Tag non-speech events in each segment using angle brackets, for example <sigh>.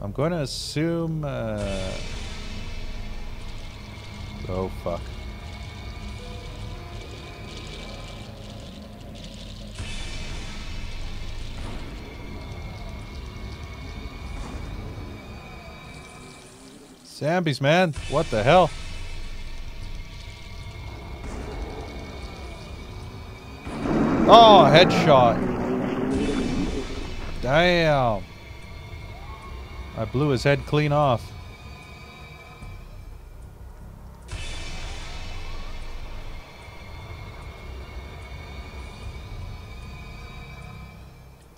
I'm going to assume... Uh... Oh, fuck. Zombies, man. What the hell? Oh, headshot. Damn. I blew his head clean off.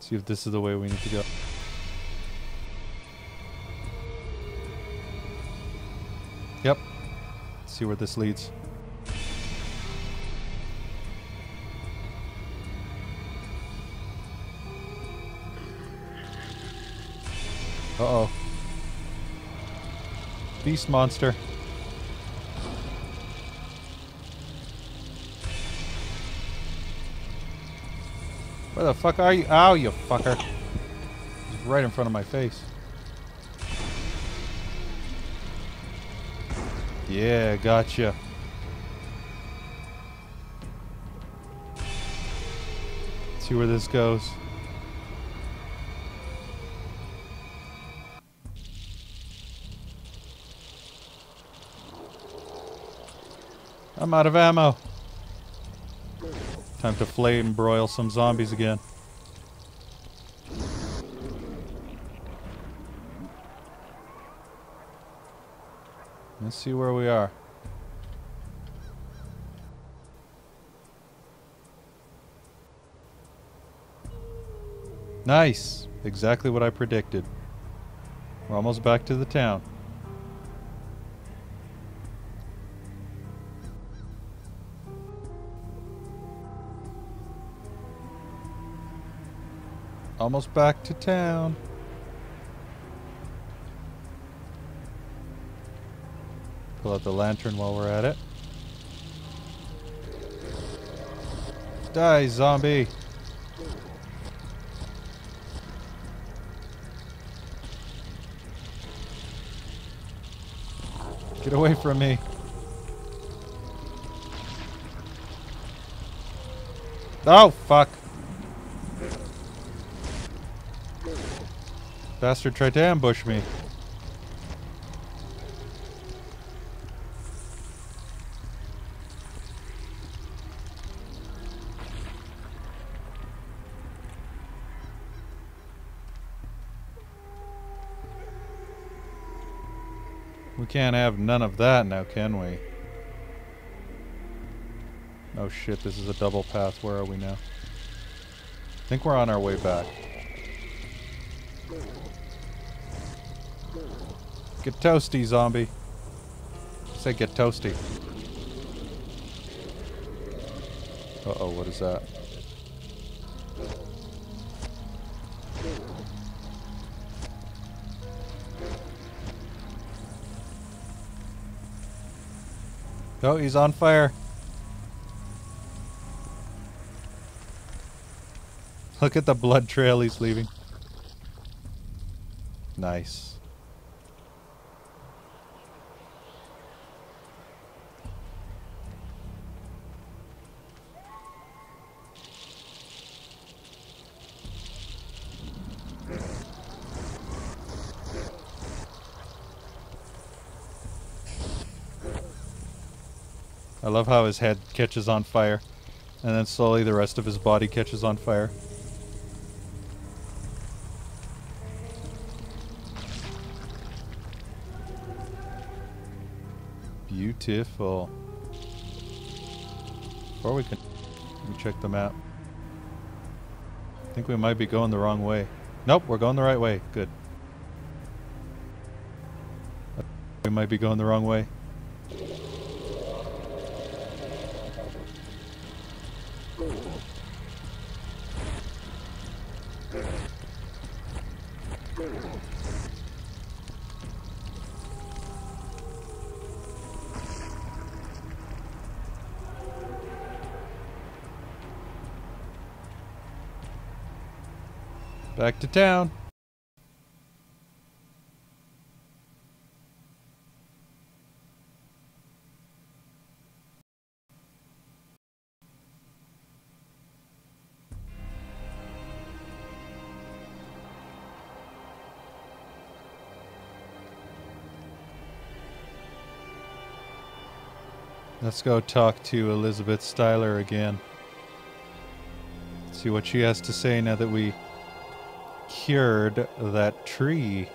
See if this is the way we need to go. Yep. Let's see where this leads. Uh-oh. Beast monster. Where the fuck are you? Ow, you fucker. He's right in front of my face. Yeah, gotcha. See where this goes. I'm out of ammo. Time to flame broil some zombies again. Let's see where we are. Nice! Exactly what I predicted. We're almost back to the town. Almost back to town. Pull out the lantern while we're at it. Die, zombie. Get away from me. Oh, fuck. Bastard tried to ambush me. We can't have none of that now, can we? Oh shit, this is a double path. Where are we now? I think we're on our way back. Get toasty, zombie. Say get toasty. Uh-oh, what is that? Oh, he's on fire. Look at the blood trail he's leaving. Nice. I love how his head catches on fire. And then slowly the rest of his body catches on fire. Beautiful. Before we can check the map. I think we might be going the wrong way. Nope, we're going the right way. Good. We might be going the wrong way. Back to town. Let's go talk to Elizabeth Styler again. See what she has to say now that we cured that tree.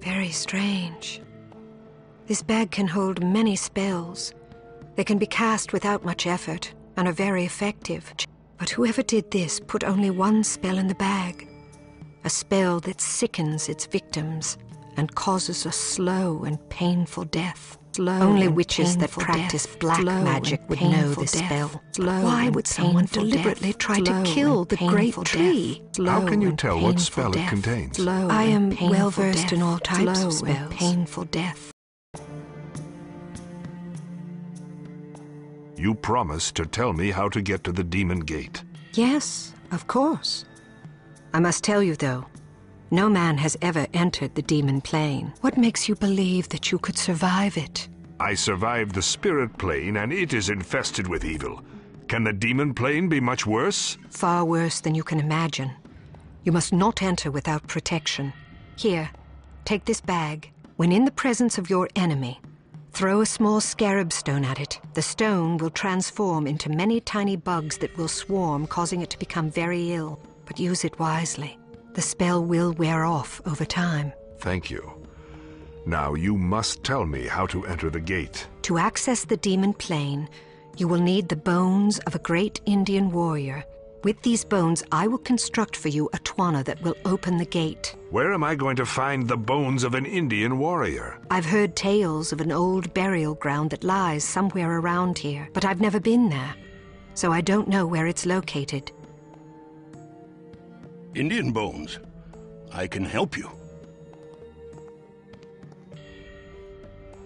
Very strange. This bag can hold many spells. They can be cast without much effort and are very effective. But whoever did this put only one spell in the bag. A spell that sickens its victims and causes a slow and painful death. Slow only witches that practice death. black slow magic would know this death. spell. Slow Why would someone deliberately death. try slow to kill the great tree? How can you tell what spell it contains? I am well versed in all types of spells. painful death. You promised to tell me how to get to the Demon Gate. Yes, of course. I must tell you, though, no man has ever entered the demon plane. What makes you believe that you could survive it? I survived the spirit plane, and it is infested with evil. Can the demon plane be much worse? Far worse than you can imagine. You must not enter without protection. Here, take this bag. When in the presence of your enemy, throw a small scarab stone at it. The stone will transform into many tiny bugs that will swarm, causing it to become very ill. But use it wisely. The spell will wear off over time. Thank you. Now you must tell me how to enter the gate. To access the demon plane, you will need the bones of a great Indian warrior. With these bones, I will construct for you a Twana that will open the gate. Where am I going to find the bones of an Indian warrior? I've heard tales of an old burial ground that lies somewhere around here, but I've never been there, so I don't know where it's located. Indian bones. I can help you.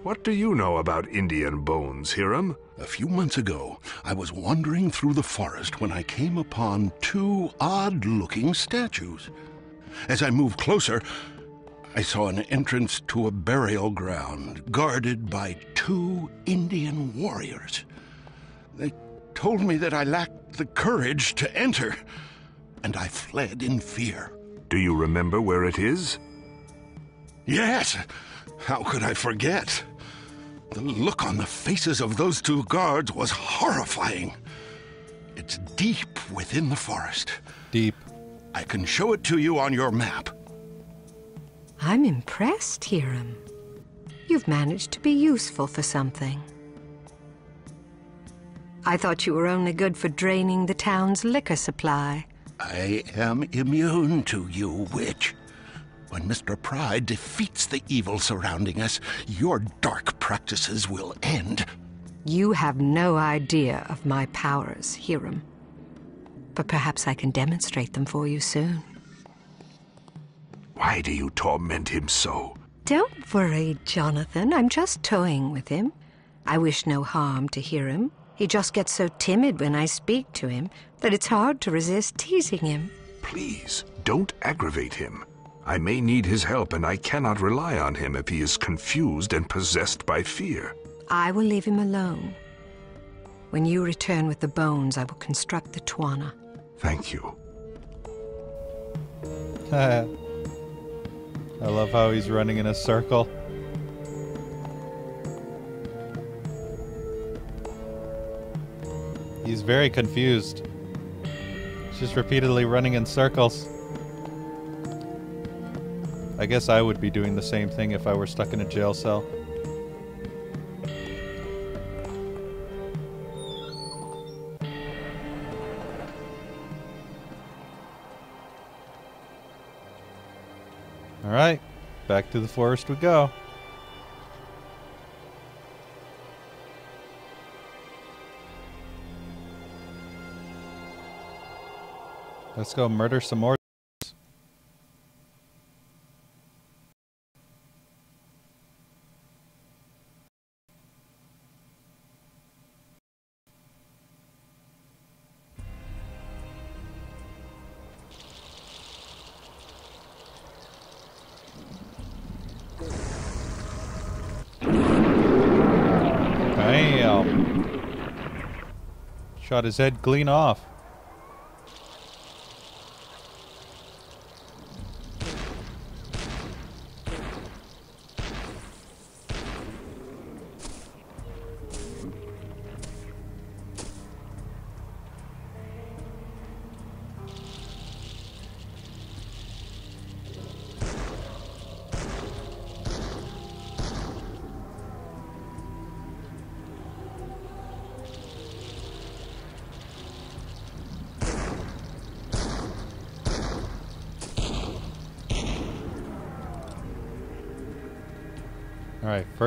What do you know about Indian bones, Hiram? A few months ago, I was wandering through the forest when I came upon two odd-looking statues. As I moved closer, I saw an entrance to a burial ground guarded by two Indian warriors. They told me that I lacked the courage to enter and I fled in fear. Do you remember where it is? Yes. How could I forget? The look on the faces of those two guards was horrifying. It's deep within the forest. Deep. I can show it to you on your map. I'm impressed, Hiram. You've managed to be useful for something. I thought you were only good for draining the town's liquor supply. I am immune to you, witch. When Mr. Pride defeats the evil surrounding us, your dark practices will end. You have no idea of my powers, Hiram. But perhaps I can demonstrate them for you soon. Why do you torment him so? Don't worry, Jonathan. I'm just toying with him. I wish no harm to Hiram. He just gets so timid when I speak to him that it's hard to resist teasing him. Please, don't aggravate him. I may need his help, and I cannot rely on him if he is confused and possessed by fear. I will leave him alone. When you return with the bones, I will construct the Twana. Thank you. <laughs> I love how he's running in a circle. He's very confused. He's just repeatedly running in circles. I guess I would be doing the same thing if I were stuck in a jail cell. Alright, back to the forest we go. Let's go murder some more. now. Shot his head clean off.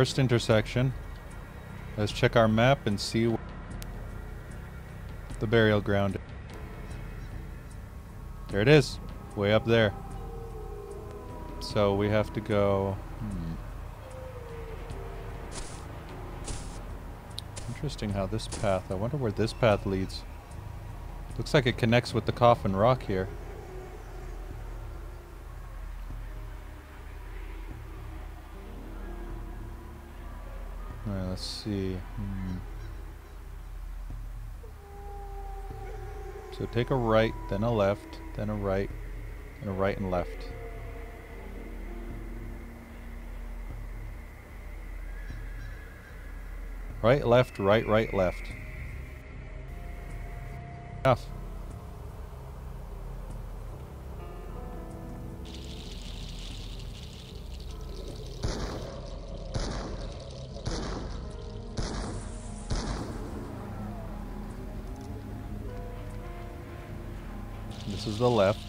First intersection. Let's check our map and see where the burial ground is. There it is. Way up there. So we have to go... Hmm. Interesting how this path... I wonder where this path leads. Looks like it connects with the coffin rock here. Hmm. So take a right, then a left, then a right, and a right and left. Right, left, right, right, left. Enough. This is the left.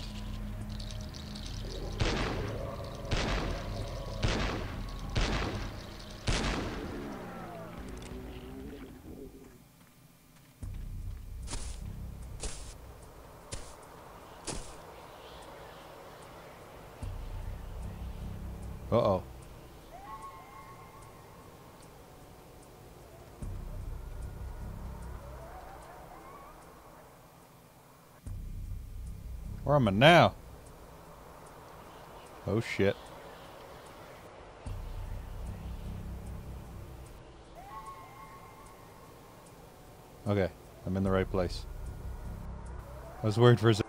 Uh-oh. Where am I now? Oh shit. Okay, I'm in the right place. I was worried for a sec.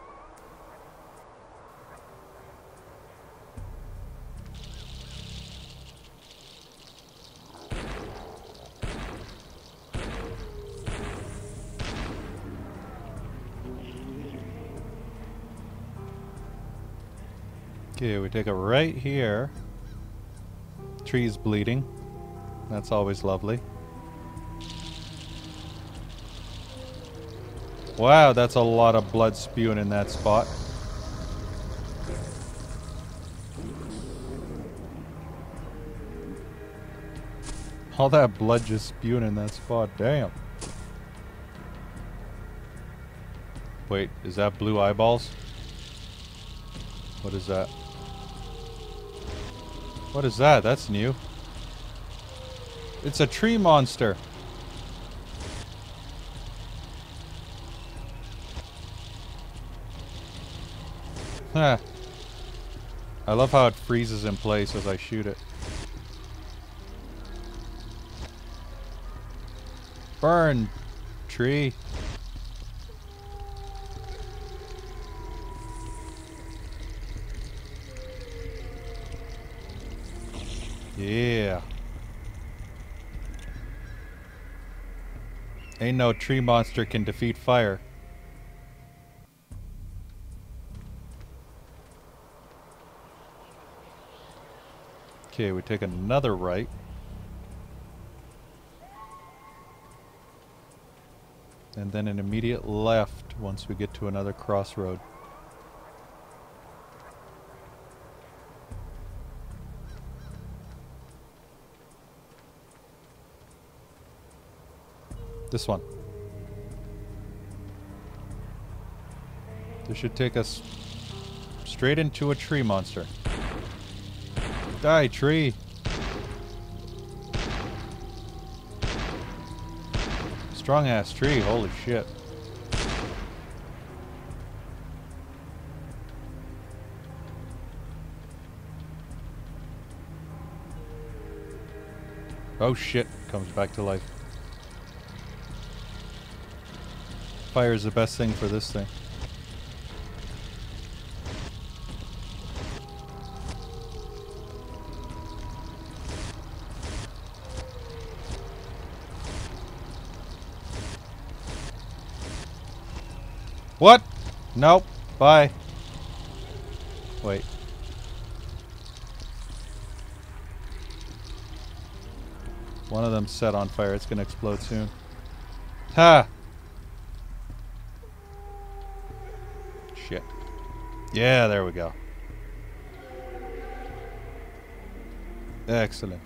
Okay, we take a right here. Trees bleeding. That's always lovely. Wow, that's a lot of blood spewing in that spot. All that blood just spewing in that spot, damn. Wait, is that blue eyeballs? What is that? What is that? That's new. It's a tree monster. Huh. I love how it freezes in place as I shoot it. Burn, tree. Yeah. Ain't no tree monster can defeat fire. Okay, we take another right. And then an immediate left once we get to another crossroad. This one. This should take us straight into a tree monster. Die, tree! Strong ass tree, holy shit. Oh shit, comes back to life. Fire is the best thing for this thing. What? Nope. Bye. Wait. One of them set on fire. It's gonna explode soon. Ha! Shit. Yeah, there we go. Excellent.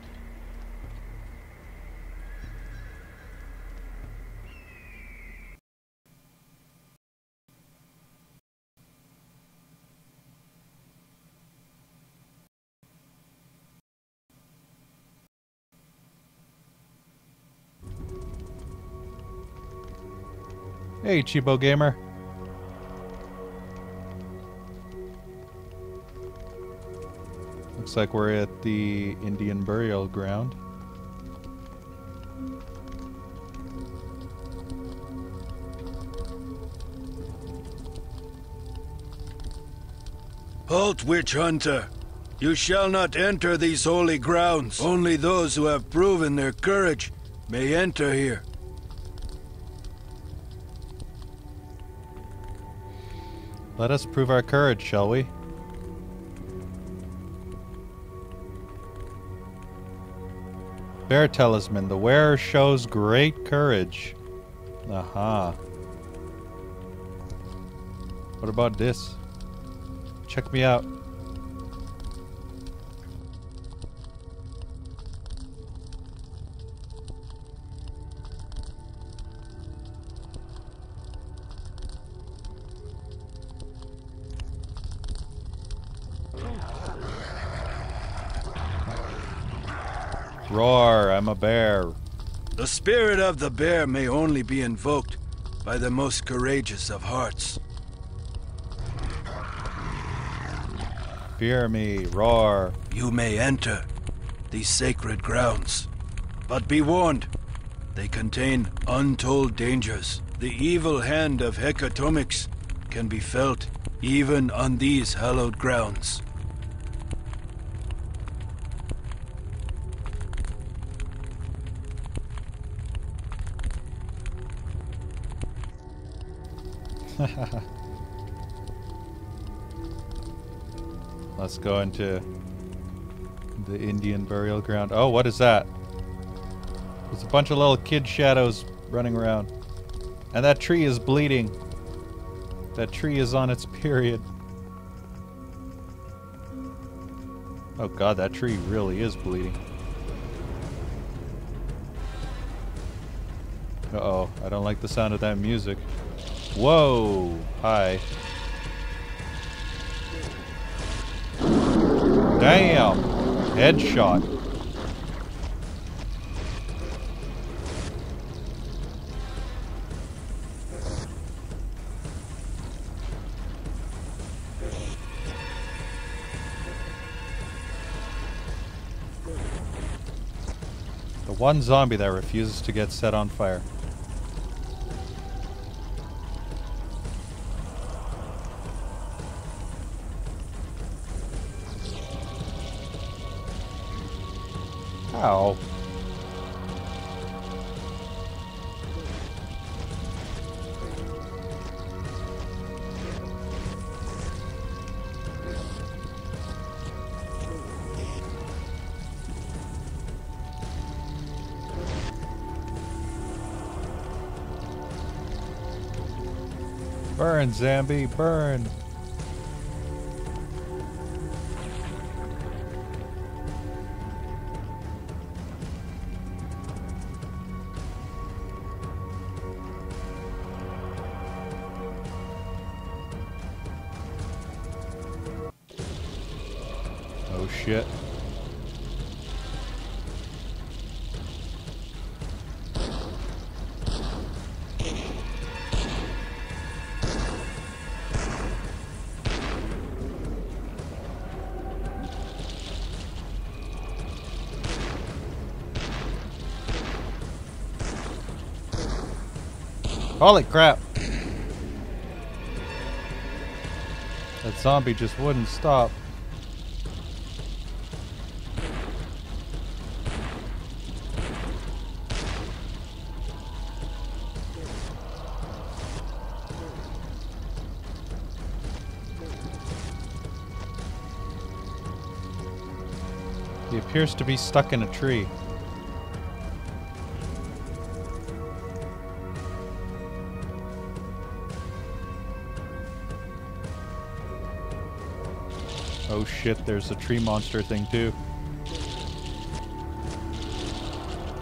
Hey, Chibo Gamer. Looks like we're at the Indian burial ground. Halt, witch hunter! You shall not enter these holy grounds. Only those who have proven their courage may enter here. Let us prove our courage, shall we? Bear Talisman. The wearer shows great courage. Aha. What about this? Check me out. Roar, I'm a bear. The spirit of the bear may only be invoked by the most courageous of hearts. Fear me, roar. You may enter these sacred grounds, but be warned, they contain untold dangers. The evil hand of Hecaitomix can be felt even on these hallowed grounds. <laughs> Let's go into the Indian burial ground. Oh, what is that? There's a bunch of little kid shadows running around. And that tree is bleeding. That tree is on its period. Oh god, that tree really is bleeding. Uh-oh, I don't like the sound of that music. Whoa! Hi. Damn! Headshot. The one zombie that refuses to get set on fire. How? Burn, Zambi, burn! Holy crap. That zombie just wouldn't stop. He appears to be stuck in a tree. Oh shit, there's a tree monster thing too.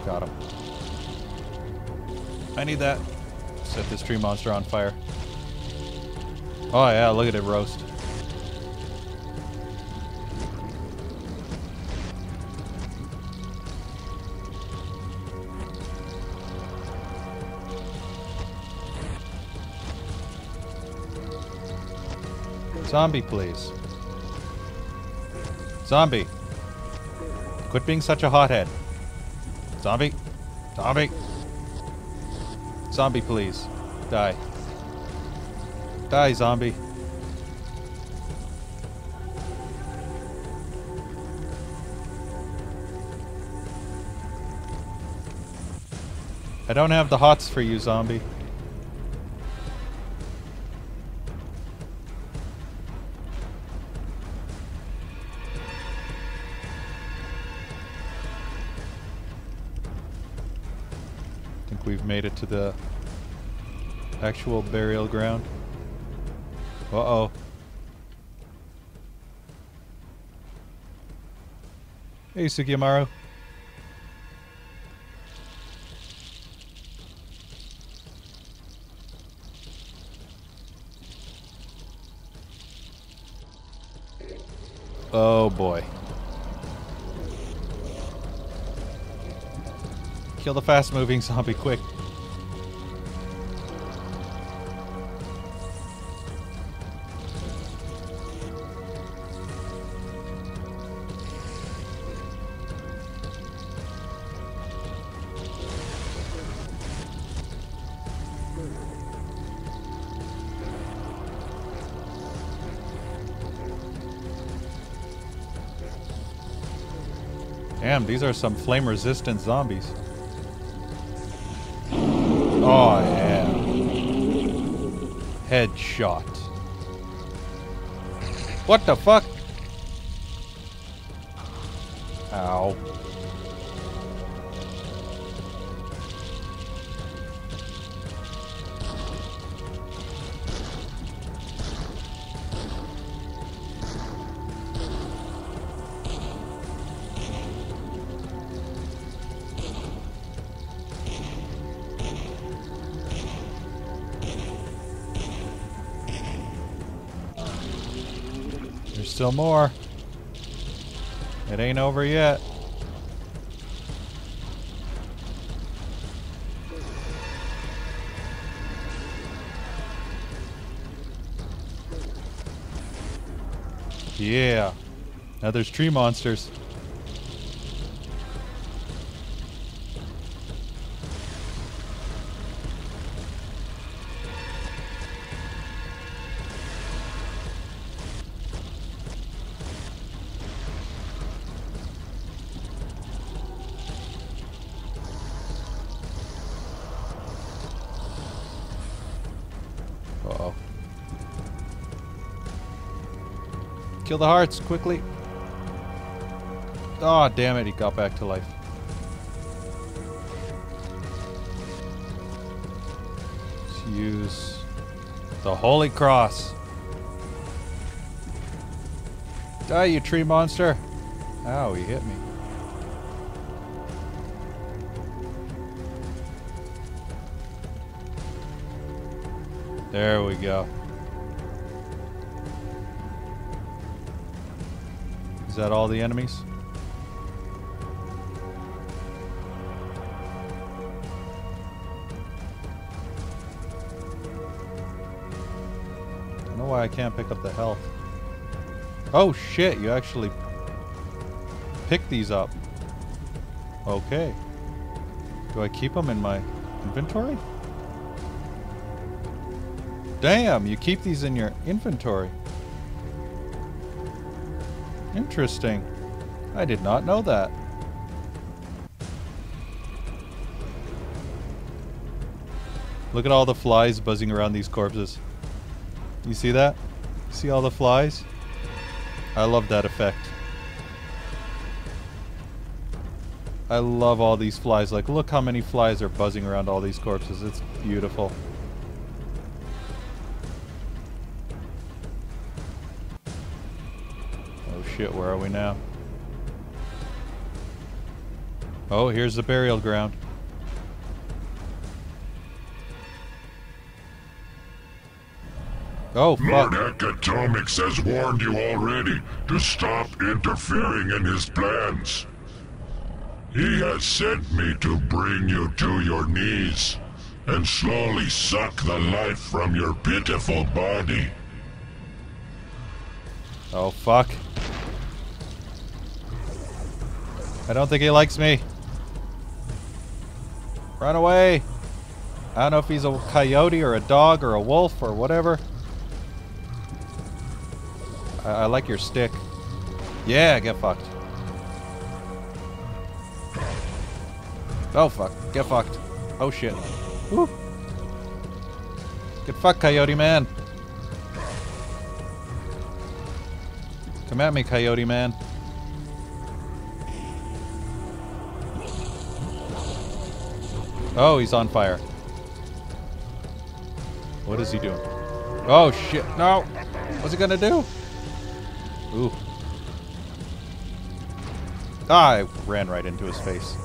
Got him. I need that. Set this tree monster on fire. Oh yeah, look at it roast. Zombie, please. Zombie. Quit being such a hothead. Zombie. Zombie. Zombie, please. Die. Die, zombie. I don't have the hots for you, zombie. Made it to the actual burial ground. Uh-oh. Hey, Sugiyamaru. Oh boy. Kill the fast moving zombie quick. Damn, these are some flame resistant zombies. Oh, yeah. Headshot. What the fuck? Ow. Still more. It ain't over yet. Yeah. Now there's tree monsters. Kill the hearts, quickly. Oh, damn it, he got back to life. Let's use the Holy Cross. Die, you tree monster. Ow, he hit me. There we go. That all the enemies? I know why I can't pick up the health. Oh shit, you actually pick these up. Okay. Do I keep them in my inventory? Damn, you keep these in your inventory. Interesting. I did not know that. Look at all the flies buzzing around these corpses. You see that? See all the flies? I love that effect. I love all these flies. Like, look how many flies are buzzing around all these corpses. It's beautiful. Shit, where are we now? Oh, here's the burial ground. Oh, Lord fuck. Hecaitomix has warned you already to stop interfering in his plans. He has sent me to bring you to your knees and slowly suck the life from your pitiful body. Oh, fuck. I don't think he likes me. Run away. I don't know if he's a coyote or a dog or a wolf or whatever. I, I like your stick. Yeah, get fucked. Oh, fuck. Get fucked. Oh, shit. Woo. Get fucked, coyote man. Come at me, coyote man. Oh, he's on fire. What is he doing? Oh shit, no! What's he gonna do? Ooh. Ah, I ran right into his face.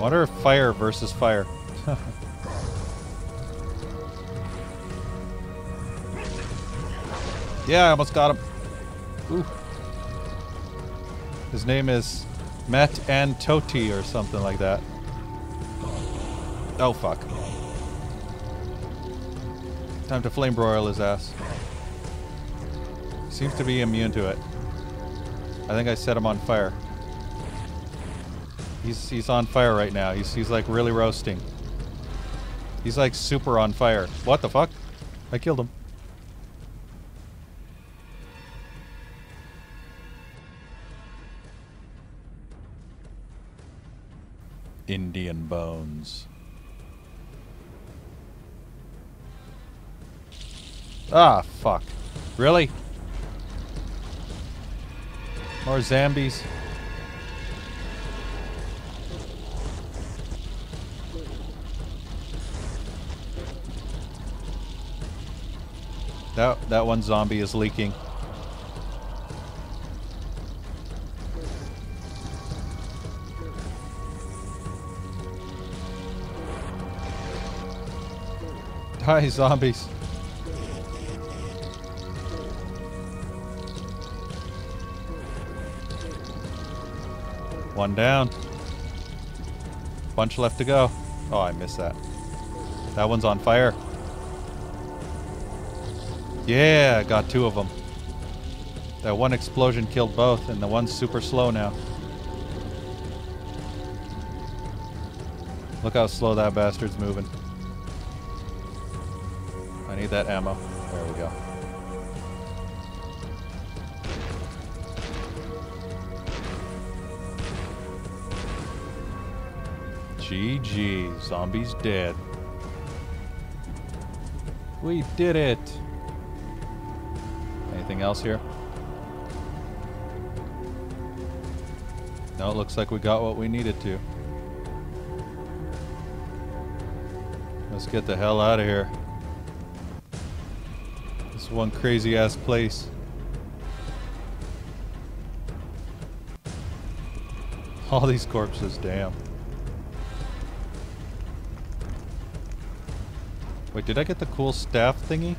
Wonder if fire versus fire. <laughs> yeah, I almost got him. Ooh. His name is Matt Antoti or something like that. Oh fuck. Time to flame broil his ass. Seems to be immune to it. I think I set him on fire. He's he's on fire right now. He's he's like really roasting. He's like super on fire. What the fuck? I killed him. Indian bones. Ah, fuck. Really? More zombies? That, that one zombie is leaking. Hi, zombies. One down. Bunch left to go. Oh, I missed that. That one's on fire. Yeah, got two of them. That one explosion killed both, and the one's super slow now. Look how slow that bastard's moving. I need that ammo. There we go. GG. Zombies dead. We did it. Anything else here? No, it looks like we got what we needed to. Let's get the hell out of here. Is one crazy ass place. All these corpses, damn. Wait, did I get the cool staff thingy?